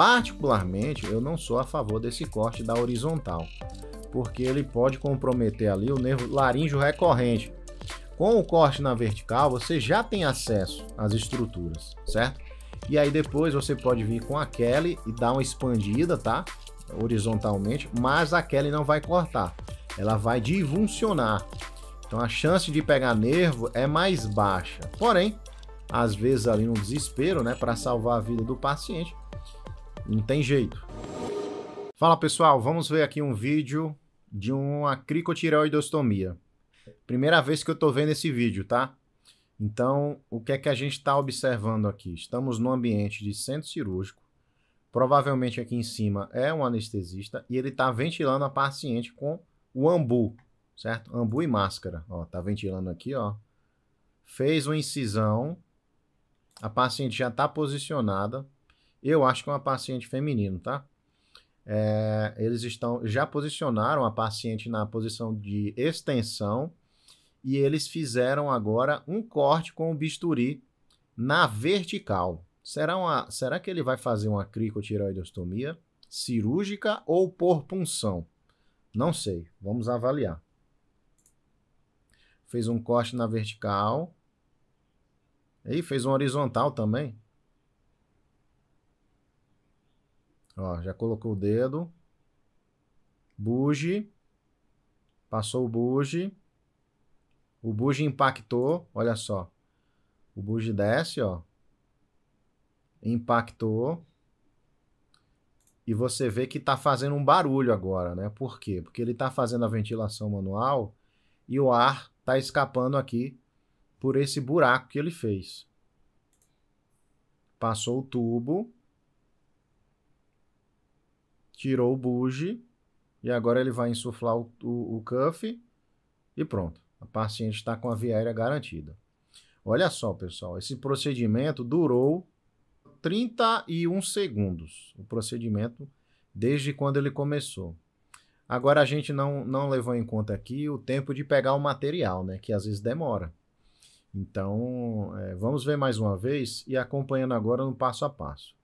particularmente, eu não sou a favor desse corte da horizontal, porque ele pode comprometer ali o nervo laríngeo recorrente. Com o corte na vertical, você já tem acesso às estruturas, certo? E aí depois você pode vir com a Kelly e dar uma expandida, tá? Horizontalmente, mas a Kelly não vai cortar. Ela vai divulsionar. Então a chance de pegar nervo é mais baixa. Porém, às vezes ali no desespero, né, para salvar a vida do paciente, não tem jeito. Fala pessoal, vamos ver aqui um vídeo de uma cricotireoidostomia. Primeira vez que eu tô vendo esse vídeo, tá? Então, o que é que a gente está observando aqui? Estamos no ambiente de centro cirúrgico. Provavelmente aqui em cima é um anestesista e ele está ventilando a paciente com o ambu, certo? Ambu e máscara. Ó, tá ventilando aqui, ó. Fez uma incisão. A paciente já está posicionada. Eu acho que é uma paciente feminino, tá? É, eles estão já posicionaram a paciente na posição de extensão e eles fizeram agora um corte com o bisturi na vertical. Será, uma, será que ele vai fazer uma cricotireoidostomia cirúrgica ou por punção? Não sei, vamos avaliar. Fez um corte na vertical. E fez um horizontal também. Ó, já colocou o dedo. Buge. Passou o buge. O buge impactou, olha só. O buge desce, ó. Impactou. E você vê que está fazendo um barulho agora, né? Por quê? Porque ele está fazendo a ventilação manual e o ar está escapando aqui por esse buraco que ele fez. Passou o tubo, tirou o buge e agora ele vai insuflar o, o, o cuff e pronto. A paciente está com a via aérea garantida. Olha só, pessoal, esse procedimento durou 31 segundos. O procedimento desde quando ele começou. Agora a gente não, não levou em conta aqui o tempo de pegar o material, né? Que às vezes demora. Então, é, vamos ver mais uma vez e acompanhando agora no passo a passo.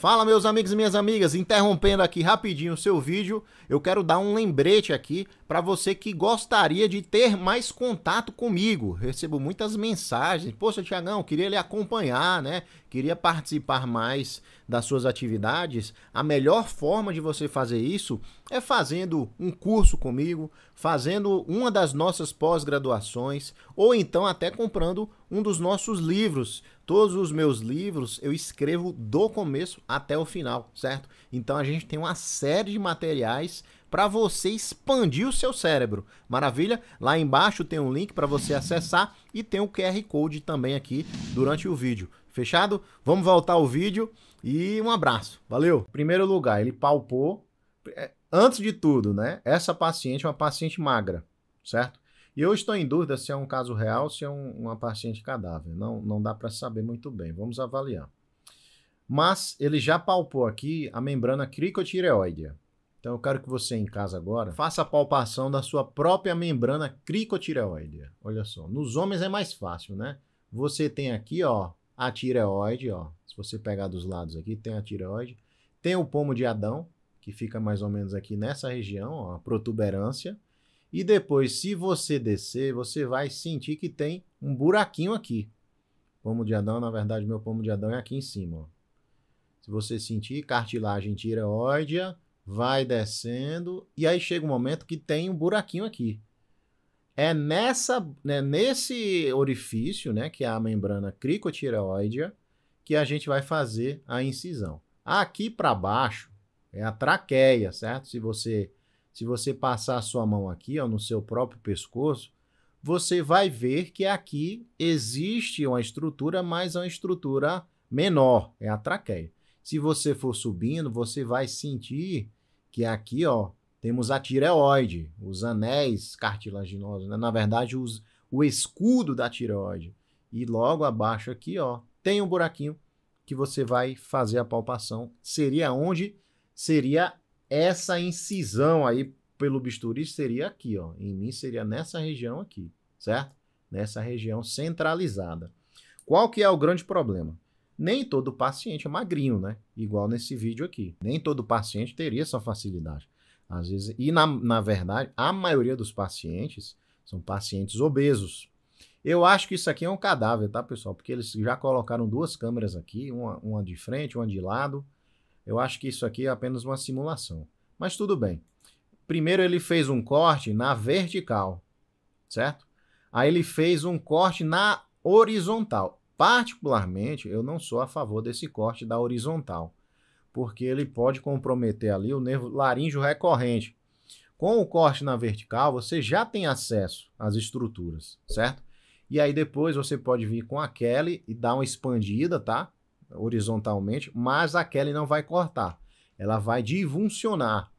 Fala meus amigos e minhas amigas, interrompendo aqui rapidinho o seu vídeo, eu quero dar um lembrete aqui para você que gostaria de ter mais contato comigo. Recebo muitas mensagens, poxa Tiagão, queria lhe acompanhar, né? Queria participar mais das suas atividades. A melhor forma de você fazer isso é fazendo um curso comigo, fazendo uma das nossas pós-graduações ou então até comprando um dos nossos livros. Todos os meus livros eu escrevo do começo até o final, certo? Então a gente tem uma série de materiais para você expandir o seu cérebro. Maravilha? Lá embaixo tem um link para você acessar e tem o QR Code também aqui durante o vídeo. Fechado? Vamos voltar ao vídeo e um abraço. Valeu. Primeiro lugar, ele palpou é, antes de tudo, né? Essa paciente é uma paciente magra, certo? E eu estou em dúvida se é um caso real se é um, uma paciente cadáver. Não, não dá para saber muito bem. Vamos avaliar. Mas ele já palpou aqui a membrana cricotireoide. Então eu quero que você em casa agora faça a palpação da sua própria membrana cricotireoide. Olha só, nos homens é mais fácil, né? Você tem aqui, ó, a tireoide, ó. Se você pegar dos lados aqui, tem a tireoide. Tem o pomo de Adão, que fica mais ou menos aqui nessa região, ó, a protuberância. E depois, se você descer, você vai sentir que tem um buraquinho aqui. Pomo de Adão, na verdade, meu pomo de Adão é aqui em cima. Ó. Se você sentir cartilagem tireoidea, vai descendo e aí chega um momento que tem um buraquinho aqui. É nessa, né, nesse orifício, né, que é a membrana cricotireoidea, que a gente vai fazer a incisão. Aqui para baixo é a traqueia, certo? Se você se você passar a sua mão aqui, ó, no seu próprio pescoço, você vai ver que aqui existe uma estrutura, mas é uma estrutura menor, é a traqueia. Se você for subindo, você vai sentir que aqui, ó, temos a tireoide, os anéis cartilaginosos, né? na verdade, os, o escudo da tireoide. E logo abaixo aqui, ó, tem um buraquinho que você vai fazer a palpação. Seria onde? Seria essa incisão aí pelo bisturi seria aqui, ó. Em mim seria nessa região aqui, certo? Nessa região centralizada. Qual que é o grande problema? Nem todo paciente é magrinho, né? Igual nesse vídeo aqui. Nem todo paciente teria essa facilidade. Às vezes, e na, na verdade, a maioria dos pacientes são pacientes obesos. Eu acho que isso aqui é um cadáver, tá, pessoal? Porque eles já colocaram duas câmeras aqui, uma, uma de frente, uma de lado. Eu acho que isso aqui é apenas uma simulação. Mas tudo bem. Primeiro ele fez um corte na vertical, certo? Aí ele fez um corte na horizontal. Particularmente, eu não sou a favor desse corte da horizontal porque ele pode comprometer ali o nervo laríngeo recorrente. Com o corte na vertical, você já tem acesso às estruturas, certo? E aí depois você pode vir com a Kelly e dar uma expandida, tá? Horizontalmente, mas a Kelly não vai cortar. Ela vai divulsionar.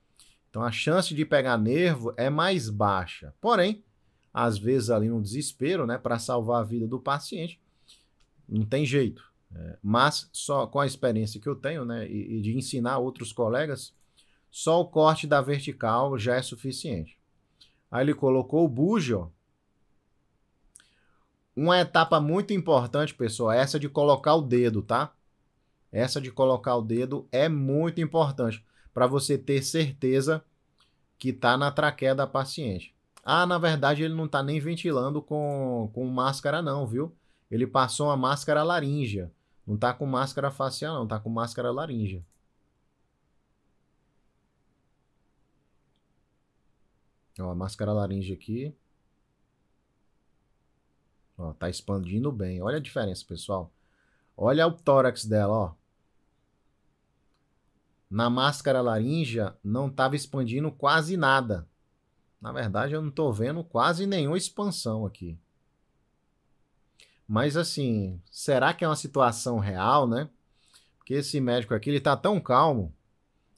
Então a chance de pegar nervo é mais baixa. Porém, às vezes ali no desespero, né, para salvar a vida do paciente, não tem jeito. É, mas só com a experiência que eu tenho, né, e, e, de ensinar outros colegas, só o corte da vertical já é suficiente. Aí ele colocou o bujo. Uma etapa muito importante, pessoal, é essa de colocar o dedo, tá? Essa de colocar o dedo é muito importante para você ter certeza que está na traqueia da paciente. Ah, na verdade ele não está nem ventilando com, com máscara não, viu? Ele passou uma máscara laríngea. Não tá com máscara facial, não, tá com máscara laríngea. Ó, a máscara laríngea aqui. Ó, tá expandindo bem. Olha a diferença, pessoal. Olha o tórax dela, ó. Na máscara laríngea não estava expandindo quase nada. Na verdade, eu não estou vendo quase nenhuma expansão aqui. Mas assim, será que é uma situação real, né? Porque esse médico aqui, ele tá tão calmo.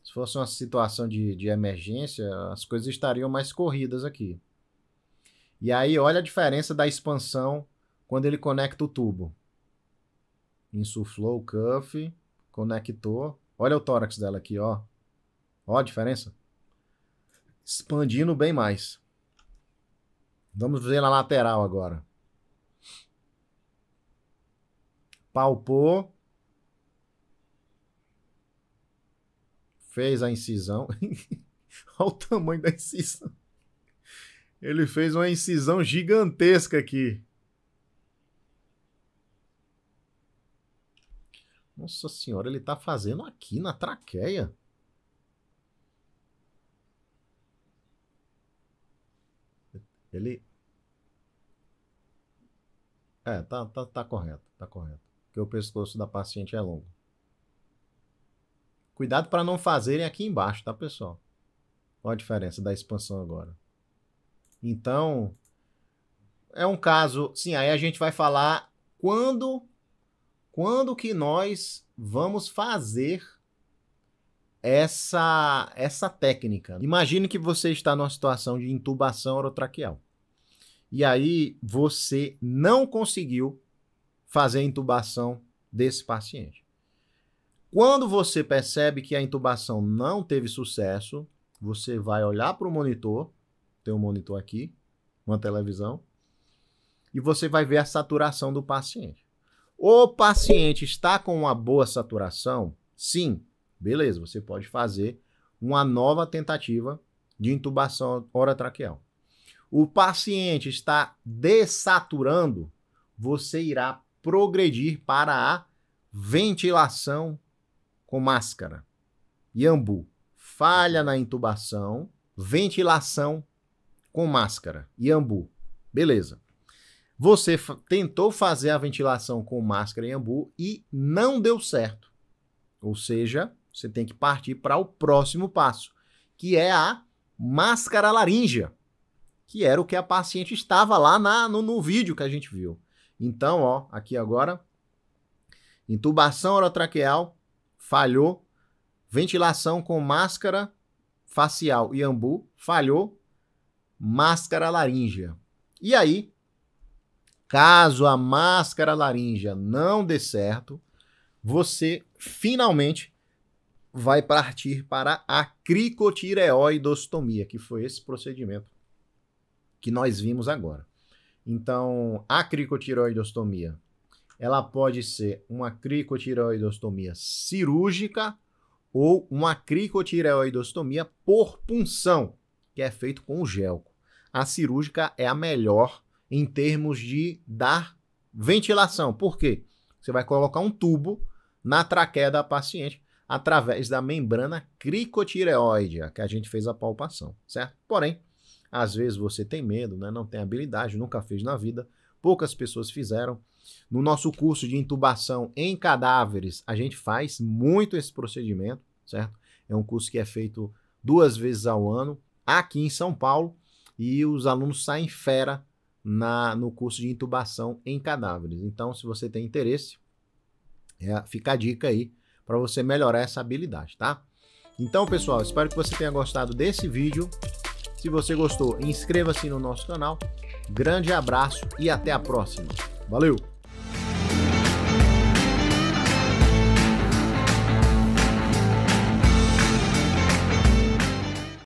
Se fosse uma situação de, de emergência, as coisas estariam mais corridas aqui. E aí, olha a diferença da expansão quando ele conecta o tubo. Insuflou o cuff, conectou. Olha o tórax dela aqui, ó. Ó a diferença. Expandindo bem mais. Vamos ver na lateral agora. Palpou, fez a incisão. Olha o tamanho da incisão. Ele fez uma incisão gigantesca aqui. Nossa senhora, ele tá fazendo aqui na traqueia. Ele. É, tá, tá, tá correto, tá correto porque o pescoço da paciente é longo. Cuidado para não fazerem aqui embaixo, tá, pessoal? Olha a diferença da expansão agora. Então, é um caso, sim, aí a gente vai falar quando quando que nós vamos fazer essa essa técnica. Imagine que você está numa situação de intubação orotraqueal. E aí você não conseguiu fazer a intubação desse paciente. Quando você percebe que a intubação não teve sucesso, você vai olhar para o monitor, tem um monitor aqui, uma televisão, e você vai ver a saturação do paciente. O paciente está com uma boa saturação? Sim, beleza, você pode fazer uma nova tentativa de intubação orotraqueal. O paciente está desaturando, você irá progredir para a ventilação com máscara. Iambu, falha na intubação, ventilação com máscara. Iambu, beleza. Você tentou fazer a ventilação com máscara Iambu e não deu certo. Ou seja, você tem que partir para o próximo passo, que é a máscara laríngea, que era o que a paciente estava lá na, no, no vídeo que a gente viu. Então, ó, aqui agora, intubação orotraqueal, falhou, ventilação com máscara facial e ambu, falhou, máscara laríngea. E aí, caso a máscara laríngea não dê certo, você finalmente vai partir para a cricotireoidostomia, que foi esse procedimento que nós vimos agora. Então, a cricotiroidostomia, ela pode ser uma cricotireoidostomia cirúrgica ou uma cricotireoidostomia por punção, que é feito com o gelco. A cirúrgica é a melhor em termos de dar ventilação. Por quê? Você vai colocar um tubo na traqueia da paciente através da membrana cricotireoide, que a gente fez a palpação, certo? Porém, às vezes você tem medo, né? não tem habilidade, nunca fez na vida, poucas pessoas fizeram. No nosso curso de intubação em cadáveres, a gente faz muito esse procedimento, certo? É um curso que é feito duas vezes ao ano, aqui em São Paulo, e os alunos saem fera na, no curso de intubação em cadáveres. Então, se você tem interesse, é, fica a dica aí para você melhorar essa habilidade, tá? Então, pessoal, espero que você tenha gostado desse vídeo. Se você gostou, inscreva-se no nosso canal. Grande abraço e até a próxima. Valeu!